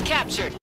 recaptured. Captured.